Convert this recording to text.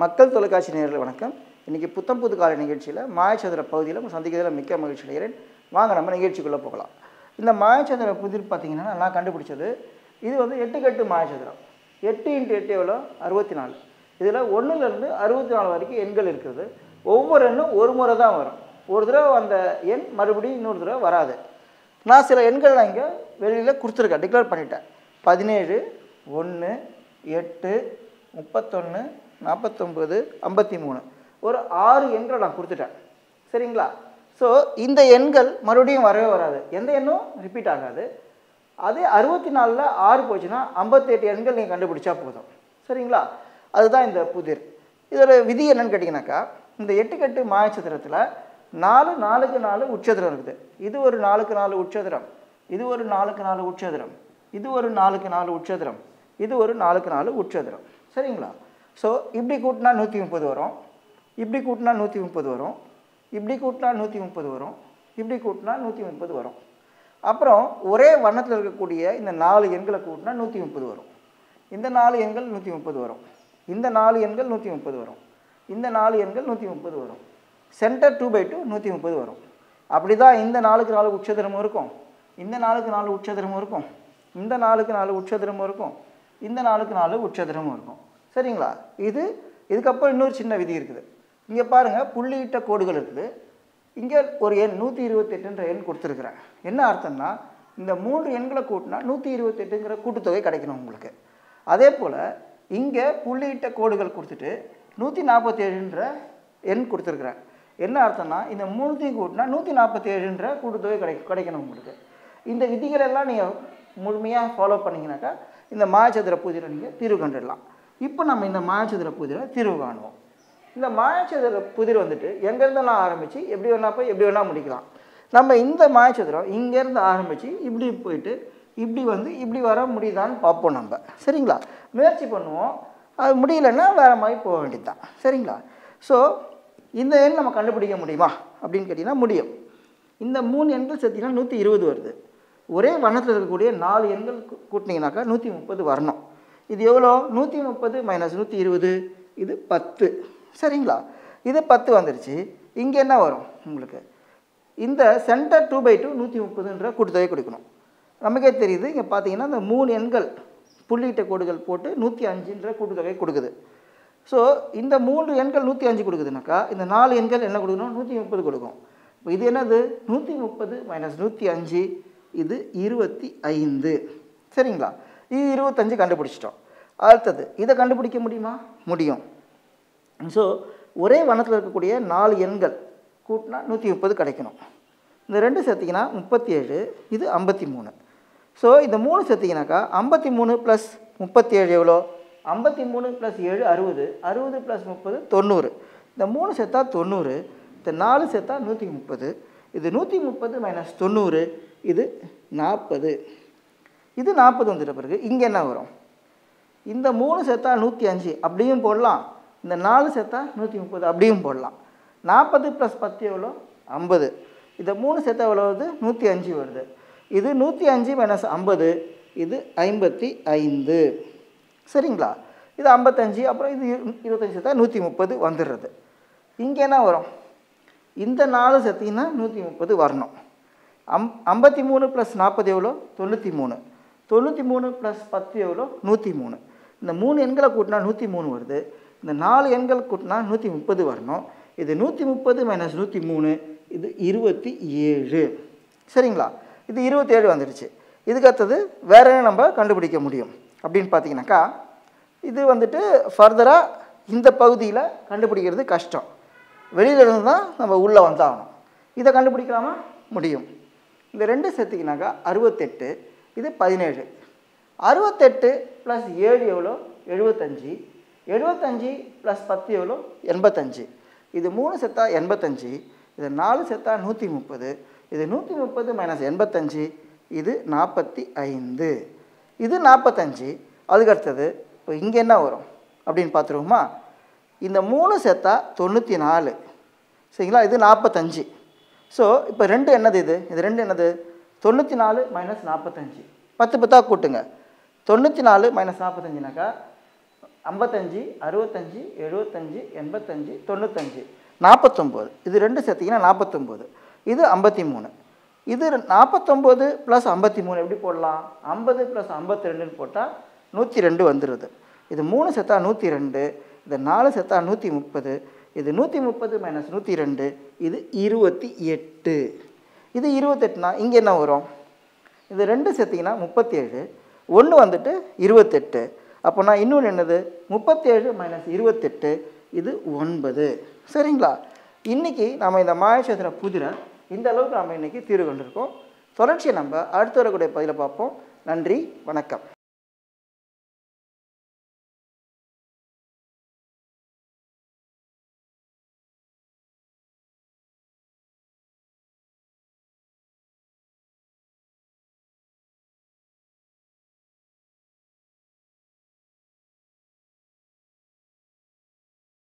மக்கள் தொலைக்காட்சி நேரில் வணக்கம். இன்றைக்கி புத்தம் புது கால நிகழ்ச்சியில் மாயச்சந்திர பகுதியில் நம்ம சந்திக்கிறதுல மிக்க மகிழ்ச்சி அடைகிறேன். வாங்க நம்ம நிகழ்ச்சிக்குள்ளே போகலாம். இந்த மாயச்சந்திர புதிர் பார்த்திங்கன்னா நான் கண்டுபிடிச்சது. இது வந்து எட்டு கட்டு மாயச்சந்திரம். எட்டு இன்ட்டு எட்டு எவ்வளோ? அறுபத்தி நாலு இதில் ஒன்றுலேருந்து அறுபத்தி நாலு வரைக்கும் எண்கள் இருக்குது. ஒவ்வொரு எண்ணும் ஒரு முறை தான் வரும். ஒரு தடவை அந்த எண் மறுபடியும் இன்னொரு தடவை வராது. நான் சில எண்கள் இங்கே வெளியில் கொடுத்துருக்கேன். டிக்ளேர் பண்ணிட்டேன். பதினேழு ஒன்று எட்டு முப்பத்தொன்று நாற்பத்தொம்பது ஐம்பத்தி மூணு ஒரு ஆறு எண்களை நான் கொடுத்துட்டேன். சரிங்களா? ஸோ இந்த எண்கள் மறுபடியும் வரவே வராது. எந்த எண்ணும்? ரிப்பீட் ஆகாது. அதே அறுபத்தி நாலில் ஆறு போச்சுன்னா ஐம்பத்தெட்டு எண்கள் நீங்கள் கண்டுபிடிச்சா போதும். சரிங்களா? அதுதான் இந்த புதிர். இதோட விதி என்னன்னு கேட்டிங்கனாக்கா இந்த எட்டுக்கட்டு மாயச்சத்திரத்தில் நாலு நாலுக்கு நாலு உட்சதுரம் இருக்குது. இது ஒரு நாலுக்கு நாலு உச்சதிரம் இது ஒரு நாலுக்கு நாலு உச்சதிரம் இது ஒரு நாலுக்கு நாலு உட்சதுரம். இது ஒரு நாலுக்கு நாலு உச்சதிரம் சரிங்களா? ஸோ இப்படி கூட்டினா நூற்றி முப்பது வரும். இப்படி கூட்டினா நூற்றி முப்பது வரும். இப்படி கூட்டினா நூற்றி முப்பது வரும். இப்படி கூட்டினா நூற்றி முப்பது வரும். அப்புறம் ஒரே வண்ணத்தில் இருக்கக்கூடிய இந்த நாலு எண்களை கூட்டினா நூற்றி முப்பது வரும். இந்த நாலு எண்கள் நூற்றி முப்பது வரும். இந்த நாலு எண்கள் நூற்றி முப்பது வரும். இந்த நாலு எண்கள் நூற்றி முப்பது வரும். சென்டர் டூ பை டூ நூற்றி முப்பது வரும். அப்படி தான் இந்த நாளுக்கு நாலு உச்சதிரமும் இருக்கும். இந்த நாளுக்கு நாலு உச்சதிரமும் இருக்கும். இந்த நாளுக்கு நாலு உச்சதிரமும் இருக்கும். இந்த நாளுக்கு நாலு உச்சதிரமும் இருக்கும். சரிங்களா? இது இதுக்கப்புறம் இன்னொரு சின்ன விதி இருக்குது. இங்கே பாருங்கள் புள்ளியிட்ட கோடுகள் இருக்குது. இங்கே ஒரு எண் நூற்றி இருபத்தெட்டுன்ற எண் கொடுத்துருக்குறேன். என்ன அர்த்தம்னா இந்த மூன்று எண்களை கூட்டினா நூற்றி இருபத்தெட்டுங்கிற கூட்டுத்தொகை கிடைக்கணும் உங்களுக்கு. அதே போல் இங்கே புள்ளியிட்ட கோடுகள் கொடுத்துட்டு நூற்றி நாற்பத்தேழுன்ற எண் கொடுத்துருக்குறேன். என்ன அர்த்தம்னா இந்த மூணுத்தையும் கூட்டினா நூற்றி நாற்பத்தேழுன்ற கூட்டுத்தொகை கிடை கிடைக்கணும் உங்களுக்கு. இந்த விதிகளெல்லாம் நீங்கள் முழுமையாக ஃபாலோ பண்ணிங்கனாக்கா இந்த மாயச்சதுர பூஜையில் நீங்கள் தீர்வு கண்டுடலாம். இப்போ நம்ம இந்த மாயச்சதுர புதிரை தீர்வு காணுவோம். இந்த மாயச்சதுர புதிர் வந்துட்டு எங்கேருந்தெல்லாம் ஆரம்பித்து எப்படி வேணா போய் எப்படி வேணால் முடிக்கலாம். நம்ம இந்த மாயச்சதுரம் இங்கேருந்து ஆரம்பித்து இப்படி போயிட்டு இப்படி வந்து இப்படி வர முடியுதான்னு பார்ப்போம் நம்ம. சரிங்களா? முயற்சி பண்ணுவோம். அது முடியலன்னா வேறு மாதிரி போக வேண்டியது தான் சரிங்களா? ஸோ இந்த எண் நம்ம கண்டுபிடிக்க முடியுமா? அப்படின்னு கேட்டிங்கன்னா முடியும். இந்த மூணு எண்கள் சேர்த்திங்கன்னா நூற்றி இருபது வருது. ஒரே வண்ணத்தில் இருக்கக்கூடிய நாலு எண்கள் கூட்டினீங்கன்னாக்கா கூட்டினீங்கனாக்கா நூற்றி முப்பது வரணும். இது எவ்வளோ? நூற்றி முப்பது மைனஸ் நூற்றி இருபது இது பத்து. சரிங்களா? இது பத்து வந்துருச்சு. இங்கே என்ன வரும் உங்களுக்கு? இந்த சென்டர் டூ பை டூ நூற்றி முப்பதுன்ற கூட்டுத்தொகை கொடுக்கணும். நமக்கே தெரியுது இங்கே பார்த்தீங்கன்னா இந்த மூணு எண்கள் புள்ளியிட்ட கோடுகள் போட்டு நூற்றி அஞ்சுன்ற கூட்டுத்தொகை கொடுக்குது. ஸோ இந்த மூன்று எண்கள் நூற்றி அஞ்சு கொடுக்குதுனாக்கா இந்த நாலு எண்கள் என்ன கொடுக்கணும்? நூற்றி முப்பது கொடுக்கும். இப்போ இது என்னது? நூற்றி முப்பது மைனஸ் நூற்றி அஞ்சு இது இருபத்தி ஐந்து. சரிங்களா? இருபத்தஞ்சு கண்டுபிடிச்சிட்டோம். அடுத்தது இதை கண்டுபிடிக்க முடியுமா? முடியும். ஸோ ஒரே வண்ணத்தில் இருக்கக்கூடிய நாலு எண்கள் கூட்டினா நூற்றி முப்பது கிடைக்கணும். இந்த ரெண்டு சேர்த்திங்கன்னா முப்பத்தி ஏழு இது ஐம்பத்தி மூணு ஸோ இந்த மூணு சேர்த்திங்கனாக்கா ஐம்பத்தி மூணு ப்ளஸ் முப்பத்தி ஏழு எவ்வளோ? ஐம்பத்தி மூணு ப்ளஸ் ஏழு அறுபது. அறுபது ப்ளஸ் முப்பது தொண்ணூறு. இந்த மூணு சேர்த்தா தொண்ணூறு இந்த நாலு சேர்த்தா நூற்றி முப்பது இது நூற்றி முப்பது மைனஸ் தொண்ணூறு இது நாற்பது. இது நாற்பது வந்துட்ட பிறகு இங்கே என்ன வரும்? இந்த மூணு சேர்த்தா நூற்றி அஞ்சு அப்படியும் போடலாம். இந்த நாலு சேர்த்தா நூற்றி முப்பது அப்படியும் போடலாம். நாற்பது ப்ளஸ் பத்து எவ்வளோ ஐம்பது. இந்த மூணு சேர்த்தா எவ்வளோ வருது? நூற்றி அஞ்சு வருது. இது நூற்றி அஞ்சு மைனஸ் ஐம்பது இது ஐம்பத்தி ஐந்து. சரிங்களா? இது ஐம்பத்தஞ்சு அப்புறம் இது இரு- இருபத்தஞ்சு சேர்த்தா நூற்றி முப்பது வந்துடுறது. இங்கே என்ன வரும்? இந்த நாலு சேர்த்திங்கன்னா நூற்றி முப்பது வரணும். அம் ஐம்பத்தி மூணு ப்ளஸ் நாற்பது எவ்வளோ தொண்ணூற்றி மூணு. தொண்ணூற்றி மூணு ப்ளஸ் பத்து எவ்வளோ? நூற்றி மூணு. இந்த மூணு எண்களை கூட்டினா நூற்றி மூணு வருது. இந்த நாலு எண்கள் கூட்டினா நூற்றி முப்பது வரணும். இது நூற்றி முப்பது மைனஸ் நூற்றி மூணு இது இருபத்தி ஏழு. சரிங்களா? இது இருபத்தேழு வந்துடுச்சு இதுக்கு அடுத்தது வேற என்ன நம்ம கண்டுபிடிக்க முடியும்? அப்படின்னு பார்த்தீங்கன்னாக்கா இது வந்துட்டு ஃபர்தராக இந்த பகுதியில் கண்டுபிடிக்கிறது கஷ்டம். வெளியில இருந்து தான் நம்ம உள்ளே வந்தாகணும். இதை கண்டுபிடிக்கலாமா? முடியும். இந்த ரெண்டு சேர்த்திங்கனாக்கா அறுபத்தெட்டு இது பதினேழு. அறுபத்தெட்டு ப்ளஸ் ஏழு எவ்வளோ? எழுபத்தஞ்சி. எழுபத்தஞ்சி ப்ளஸ் பத்து எவ்வளோ? எண்பத்தஞ்சு. இது மூணு செத்தா எண்பத்தஞ்சு. இது நாலு செத்தா நூற்றி முப்பது இது நூற்றி முப்பது மைனஸ் எண்பத்தஞ்சு. இது நாற்பத்தி ஐந்து இது நாற்பத்தஞ்சு அதுக்கடுத்தது இப்போ இங்கே என்ன வரும்? அப்படின்னு பார்த்துருவோமா? இந்த மூணு செத்தா தொண்ணூற்றி நாலு சரிங்களா? இது நாற்பத்தஞ்சு ஸோ இப்போ ரெண்டு என்னது இது? இது ரெண்டு என்னது? தொண்ணூற்றி நாலு மைனஸ் நாற்பத்தஞ்சு. பத்து பத்தாக கூட்டுங்க. தொண்ணூற்றி நாலு மைனஸ் நாற்பத்தஞ்சுனாக்கா ஐம்பத்தஞ்சு அறுபத்தஞ்சு எழுபத்தஞ்சு எண்பத்தஞ்சு தொண்ணூத்தஞ்சு. நாற்பத்தொம்போது. இது ரெண்டு சேர்த்திங்கன்னா நாற்பத்தொம்போது. இது ஐம்பத்தி மூணு இது நாற்பத்தொம்போது ப்ளஸ் ஐம்பத்தி மூணு எப்படி போடலாம்? ஐம்பது ப்ளஸ் ஐம்பத்தி ரெண்டுன்னு போட்டால் நூற்றி ரெண்டு வந்துடுது இது மூணு செத்தா நூற்றி ரெண்டு இது நாலு செத்தா நூற்றி முப்பது இது நூற்றி முப்பது மைனஸ் நூற்றி ரெண்டு இது இருபத்தி எட்டு. இது இருபத்தெட்டுனா இங்கே என்ன வரும்? இது ரெண்டு சேர்த்திங்கன்னா முப்பத்தேழு. ஒன்று வந்துட்டு இருபத்தெட்டு. அப்போனா இன்னொன்று என்னது? முப்பத்தேழு மைனஸ் இருபத்தெட்டு இது ஒன்பது. சரிங்களா? இன்றைக்கி நம்ம இந்த மாயசேத்திர புதிரை இந்த அளவுக்கு நம்ம இன்றைக்கி தீர்வு கொண்டிருக்கோம். தொடர்ச்சியை நம்ம அடுத்து வரக்கூடிய பதில பார்ப்போம். நன்றி வணக்கம்.